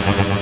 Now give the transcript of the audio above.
Thank you.